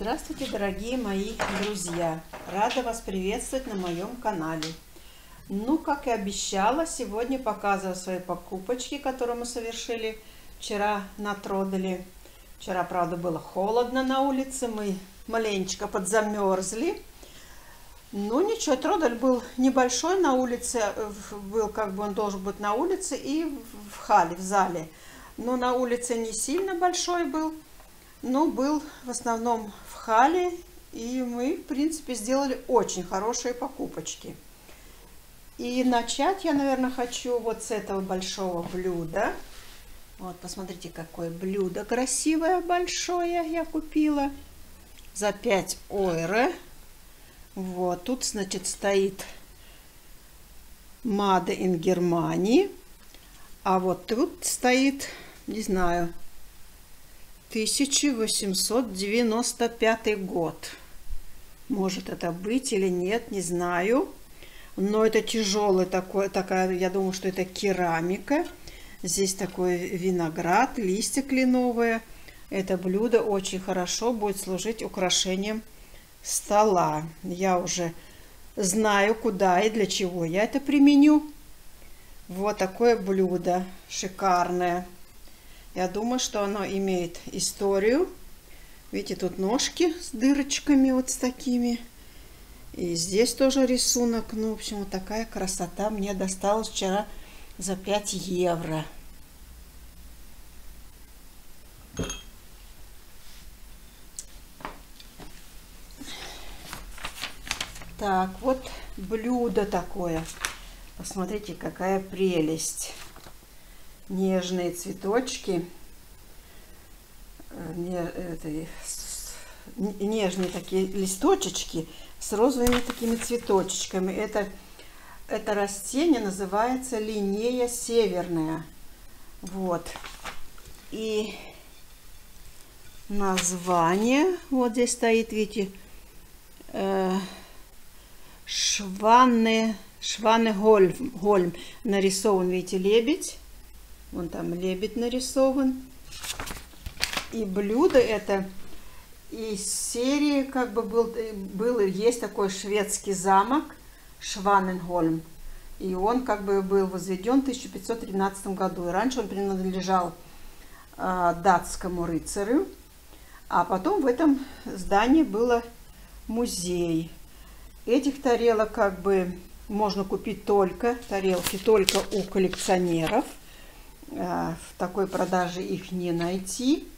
Здравствуйте, дорогие мои друзья! Рада вас приветствовать на моем канале. Ну, как и обещала, сегодня показываю свои покупочки, которые мы совершили вчера на Тродале. Вчера, правда, было холодно на улице, мы маленечко подзамерзли. Ну, ничего, Тродаль был небольшой на улице, был как бы он должен быть на улице и в хале, в зале. Но на улице не сильно большой был, но был в основном в хале, и мы, в принципе, сделали очень хорошие покупочки. И начать я, наверное, хочу вот с этого большого блюда. Вот, посмотрите, какое блюдо красивое, большое я купила. За 5 ойро. Вот, тут, значит, стоит Made in Germany. А вот тут стоит, не знаю, 1895 год. Может это быть или нет, не знаю. Но это тяжелый такой, такая, я думаю, что это керамика. Здесь такой виноград, листья кленовые. Это блюдо очень хорошо будет служить украшением стола. Я уже знаю, куда и для чего я это применю. Вот такое блюдо шикарное. Я думаю, что оно имеет историю. Видите, тут ножки с дырочками вот с такими. И здесь тоже рисунок. Ну, в общем, вот такая красота мне досталась вчера за 5 евро. Так, вот блюдо такое. Посмотрите, какая прелесть нежные цветочки, э, нежные такие листочечки с розовыми такими цветочечками. Это, это растение называется линея северная. Вот. И название, вот здесь стоит, видите, э, Шванне, Шваннегольм нарисован, видите, лебедь. Вон там лебедь нарисован. И блюдо это из серии, как бы был, был есть такой шведский замок Шваненгольм. И он как бы был возведен в 1513 году. И раньше он принадлежал э, датскому рыцарю. А потом в этом здании было музей. Этих тарелок как бы можно купить только, тарелки только у коллекционеров – в такой продаже их не найти.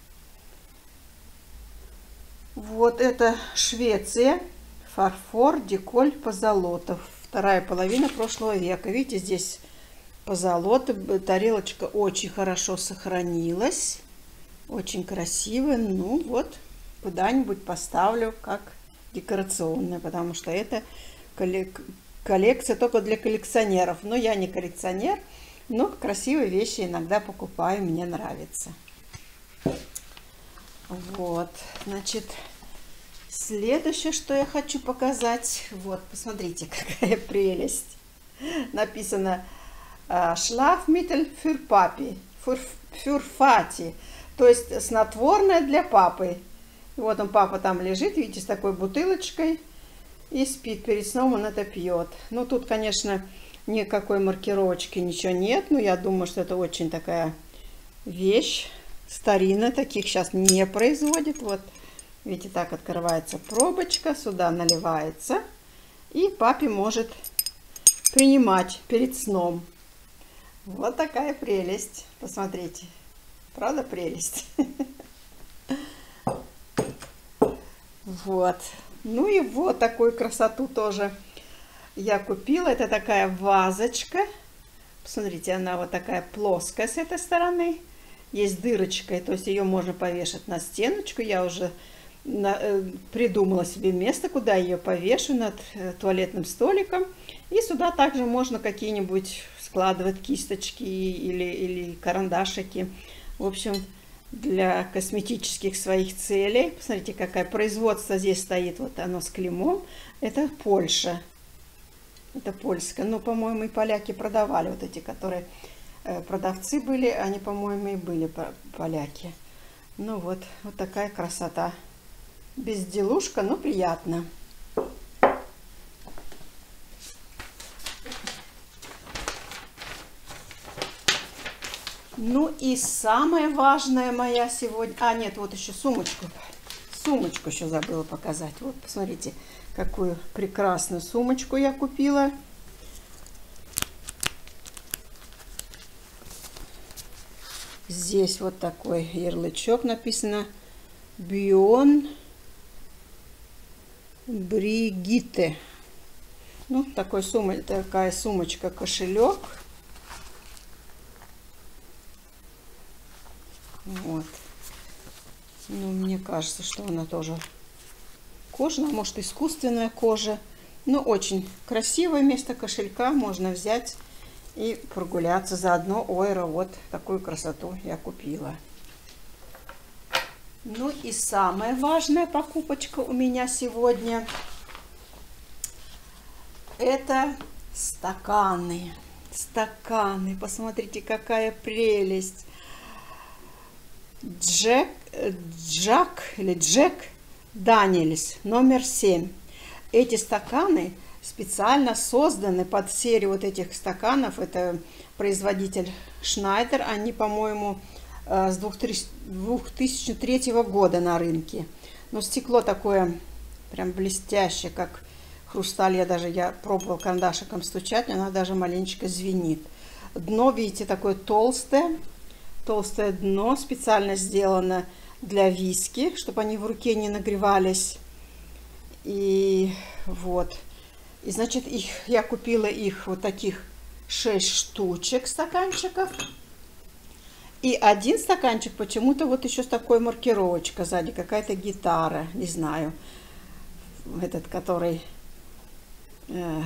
Вот это Швеция, фарфор, деколь, позолотов. Вторая половина прошлого века. Видите, здесь позолота, тарелочка очень хорошо сохранилась. Очень красивая. Ну вот, куда-нибудь поставлю как декорационная, потому что это коллекция только для коллекционеров. Но я не коллекционер, ну, красивые вещи иногда покупаю, мне нравится. Вот, значит, следующее, что я хочу показать. Вот, посмотрите, какая прелесть. Написано Schlafmittel für Papi, für Fati, то есть снотворное для папы. И вот он, папа там лежит, видите, с такой бутылочкой и спит. Перед сном он это пьет. Ну, тут, конечно, Никакой маркировочки, ничего нет. Но я думаю, что это очень такая вещь старинная. Таких сейчас не производит. Вот, видите, так открывается пробочка. Сюда наливается. И папе может принимать перед сном. Вот такая прелесть. Посмотрите. Правда прелесть? Вот. Ну и вот такую красоту тоже я купила. Это такая вазочка. Посмотрите, она вот такая плоская с этой стороны. Есть дырочка, то есть ее можно повешать на стеночку. Я уже на, э, придумала себе место, куда ее повешу над э, туалетным столиком. И сюда также можно какие-нибудь складывать кисточки или, или карандашики. В общем, для косметических своих целей. Посмотрите, какое производство здесь стоит. Вот оно с клеймом. Это Польша. Это польская. Но, по-моему, и поляки продавали вот эти, которые э, продавцы были. Они, по-моему, и были поляки. Ну вот, вот такая красота. Безделушка, но приятно. Ну и самое важное моя сегодня... А, нет, вот еще сумочку. Сумочку еще забыла показать. Вот, посмотрите, какую прекрасную сумочку я купила. Здесь вот такой ярлычок написано Бион Бригите. Ну, такой сумма, такая сумочка, кошелек. Вот. Ну, мне кажется, что она тоже кожаная, может, искусственная кожа. Но очень красивое место кошелька можно взять и прогуляться заодно. Ойра, вот такую красоту я купила. Ну и самая важная покупочка у меня сегодня это стаканы. Стаканы. Посмотрите, какая прелесть. Джек, Джак или Джек Даниэльс, номер 7. Эти стаканы специально созданы под серию вот этих стаканов. Это производитель Шнайдер. Они, по-моему, э, с 2003 года на рынке. Но стекло такое прям блестящее, как хрусталь. Я даже я пробовал карандашиком стучать, она даже маленечко звенит. Дно, видите, такое толстое толстое дно, специально сделано для виски, чтобы они в руке не нагревались. И вот. И значит, их, я купила их вот таких 6 штучек стаканчиков. И один стаканчик почему-то вот еще с такой маркировочкой сзади, какая-то гитара, не знаю, этот, который э,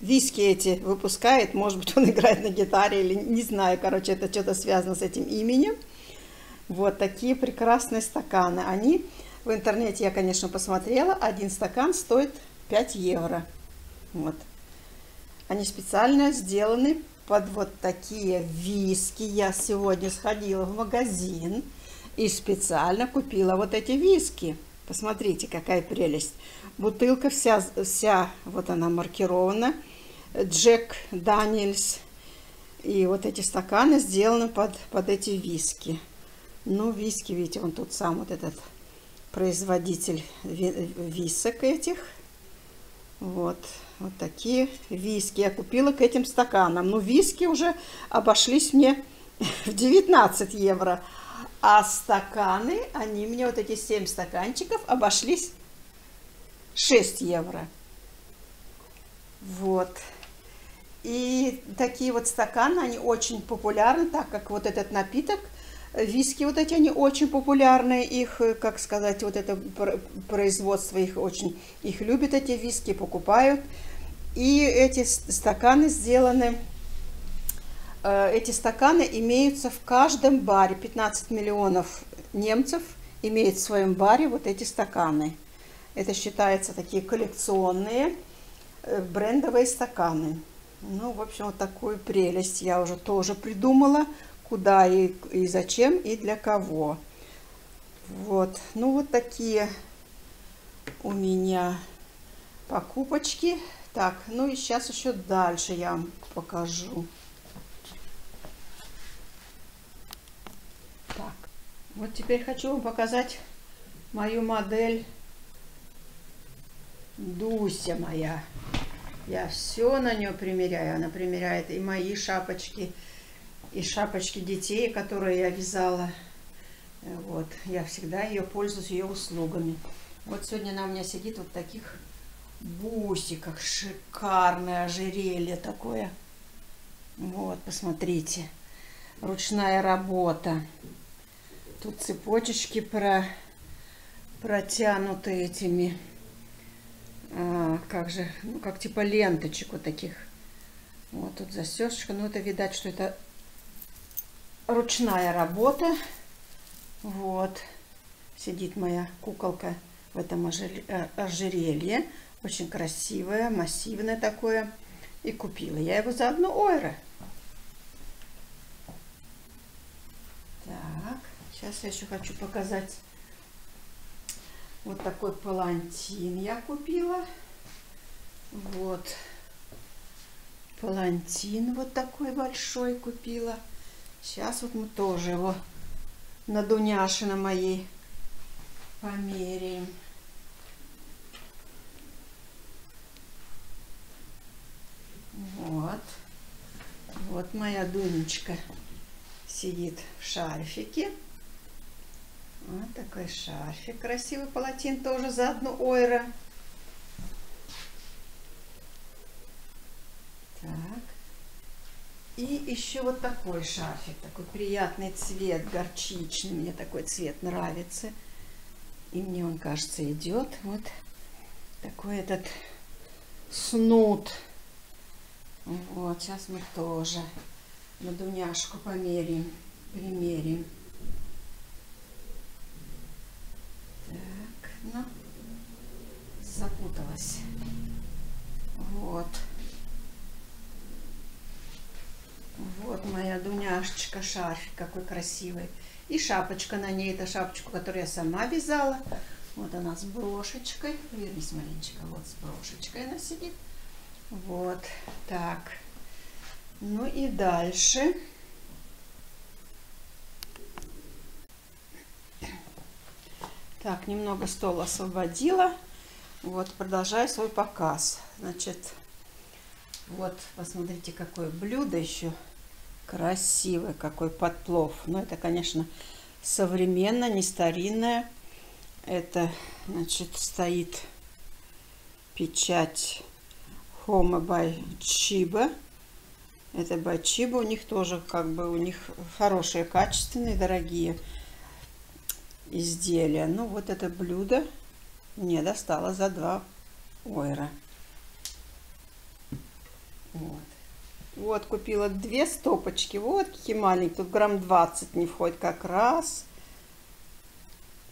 виски эти выпускает. Может быть, он играет на гитаре или не знаю. Короче, это что-то связано с этим именем. Вот такие прекрасные стаканы. Они в интернете, я, конечно, посмотрела. Один стакан стоит 5 евро. Вот. Они специально сделаны под вот такие виски. Я сегодня сходила в магазин и специально купила вот эти виски. Посмотрите, какая прелесть. Бутылка вся, вся вот она маркирована. Джек Даниэльс. И вот эти стаканы сделаны под, под эти виски. Ну, виски, видите, он тут сам вот этот производитель висок этих. Вот, вот такие виски я купила к этим стаканам. Ну, виски уже обошлись мне в 19 евро. А стаканы, они мне, вот эти 7 стаканчиков, обошлись 6 евро. Вот. И такие вот стаканы, они очень популярны, так как вот этот напиток, виски вот эти, они очень популярны, их, как сказать, вот это производство их очень, их любят эти виски, покупают. И эти стаканы сделаны эти стаканы имеются в каждом баре. 15 миллионов немцев имеют в своем баре вот эти стаканы. Это считается такие коллекционные э, брендовые стаканы. Ну, в общем, вот такую прелесть я уже тоже придумала, куда и, и зачем, и для кого. Вот, ну вот такие у меня покупочки. Так, ну и сейчас еще дальше я вам покажу. Вот теперь хочу вам показать мою модель Дуся моя. Я все на нее примеряю. Она примеряет и мои шапочки, и шапочки детей, которые я вязала. Вот. Я всегда ее пользуюсь ее услугами. Вот сегодня она у меня сидит вот в таких бусиках. Шикарное ожерелье такое. Вот, посмотрите. Ручная работа. Тут цепочечки про, протянуты этими, а, как же, ну как типа ленточек вот таких. Вот тут застежка. Ну это видать, что это ручная работа. Вот. Сидит моя куколка в этом э, ожерелье. Очень красивое, массивное такое. И купила я его за одну ойра. Так. Сейчас я еще хочу показать Вот такой палантин я купила. Вот. Палантин вот такой большой купила. Сейчас вот мы тоже его на Дуняше, на моей померяем. Вот. Вот моя Дунечка сидит в шарфике. Вот такой шарфик красивый, полотен тоже за одну ойра. Так. И еще вот такой шарфик, такой приятный цвет, горчичный. Мне такой цвет нравится. И мне он, кажется, идет. Вот такой этот снуд. Вот, сейчас мы тоже на Дуняшку померим, примерим. Так, ну, запуталась. Вот. Вот моя Дуняшечка, шарфик какой красивый. И шапочка на ней, это шапочку, которую я сама вязала. Вот она с брошечкой. Вернись маленечко, вот с брошечкой она сидит. Вот, так. Ну и дальше. Так, немного стол освободила. Вот, продолжаю свой показ. Значит, вот, посмотрите, какое блюдо еще красивое, какой подплов. Но это, конечно, современно, не старинное. Это, значит, стоит печать Home by Chiba. Это Chiba. У них тоже, как бы, у них хорошие, качественные, дорогие изделия. Ну, вот это блюдо мне достало за 2 ойра. Вот. Вот, купила две стопочки. Вот какие маленькие. Тут грамм 20 не входит как раз.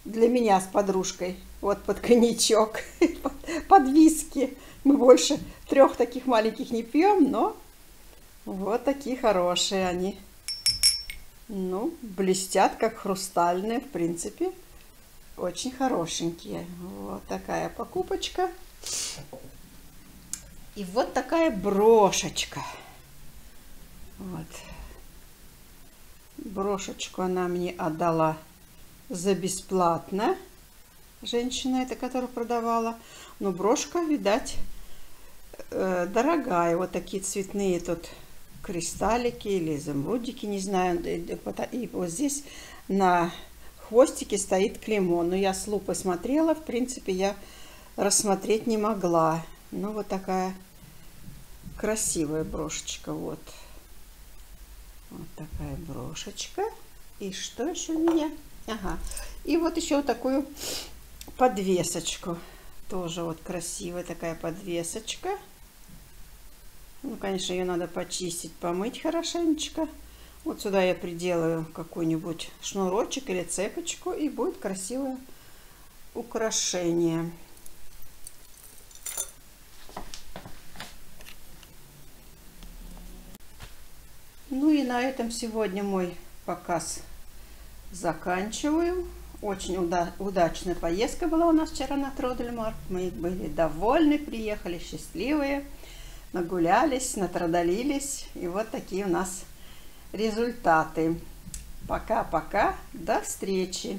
Для меня с подружкой. Вот под коньячок, под виски. Мы больше трех таких маленьких не пьем, но вот такие хорошие они. Ну, блестят, как хрустальные, в принципе. Очень хорошенькие. Вот такая покупочка. И вот такая брошечка. Вот. Брошечку она мне отдала за бесплатно. Женщина эта, которая продавала. Но брошка, видать, э, дорогая. Вот такие цветные тут кристаллики или изумрудики, не знаю. И вот здесь на хвостике стоит клеймо. Но я с лупой смотрела, в принципе, я рассмотреть не могла. Ну, вот такая красивая брошечка. Вот. Вот такая брошечка. И что еще у меня? Ага. И вот еще вот такую подвесочку. Тоже вот красивая такая подвесочка. Ну, конечно, ее надо почистить, помыть хорошенечко. Вот сюда я приделаю какой-нибудь шнурочек или цепочку, и будет красивое украшение. Ну и на этом сегодня мой показ заканчиваю. Очень уда удачная поездка была у нас вчера на Тродельмарк. Мы были довольны, приехали счастливые, нагулялись, натродолились. И вот такие у нас результаты. Пока-пока, до встречи!